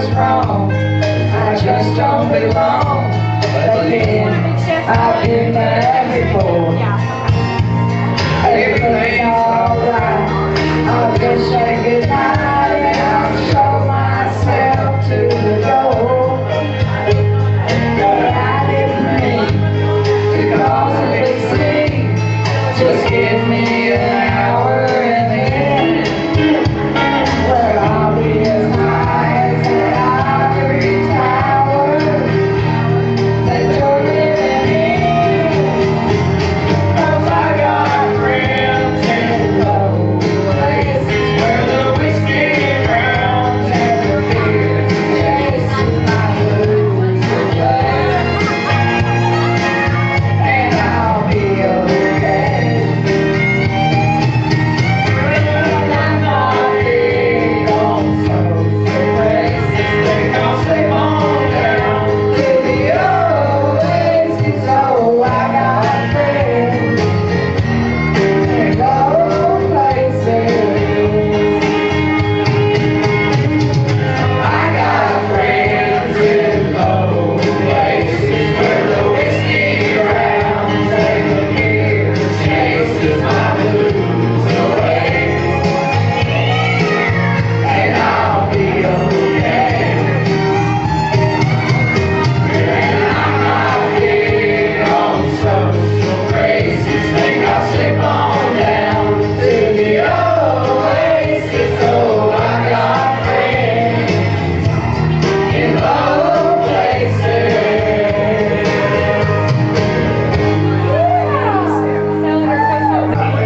was wrong. I just don't belong. But then I've been there before.